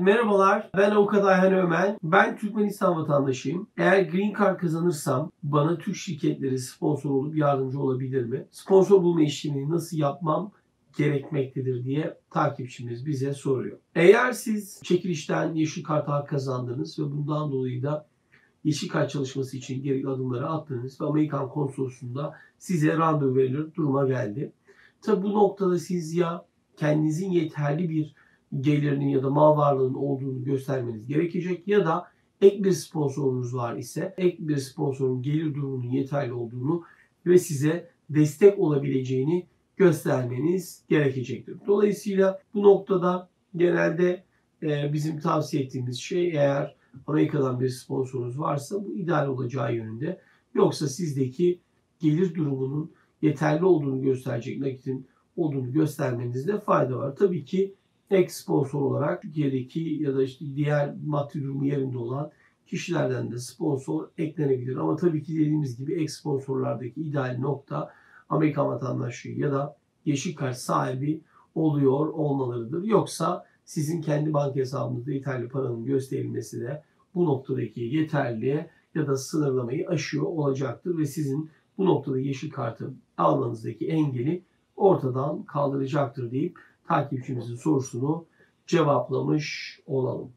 Merhabalar, ben avukat Ayhan Ömen. Ben Türkmenistan vatandaşıyım. Eğer Green Card kazanırsam bana Türk şirketleri sponsor olup yardımcı olabilir mi? Sponsor bulma işlemini nasıl yapmam gerekmektedir diye takipçimiz bize soruyor. Eğer siz çekilişten yeşil kart hak kazandınız ve bundan dolayı da yeşil kart çalışması için gerekli adımları attınız ve Amerikan konsolosluğunda size randevu verilir duruma geldi. Tabi bu noktada siz ya kendinizin yeterli bir gelirinin ya da mal varlığının olduğunu göstermeniz gerekecek ya da ek bir sponsorunuz var ise ek bir sponsorun gelir durumunun yeterli olduğunu ve size destek olabileceğini göstermeniz gerekecektir. Dolayısıyla bu noktada genelde e, bizim tavsiye ettiğimiz şey eğer Amerika'dan bir sponsorunuz varsa bu ideal olacağı yönünde. Yoksa sizdeki gelir durumunun yeterli olduğunu gösterecek nakitin olduğunu göstermenizde fayda var. Tabii ki ek sponsor olarak Türkiye'deki ya da işte diğer maddi durumu yerinde olan kişilerden de sponsor eklenebilir. Ama tabii ki dediğimiz gibi ek sponsorlardaki ideal nokta Amerikan vatandaşlığı ya da yeşil kart sahibi oluyor olmalarıdır. Yoksa sizin kendi banka hesabınızda yeterli paranın gösterilmesi de bu noktadaki yeterliğe ya da sınırlamayı aşıyor olacaktır ve sizin bu noktada yeşil kartı almanızdaki engeli ortadan kaldıracaktır deyip takipçimizin sorusunu cevaplamış olalım.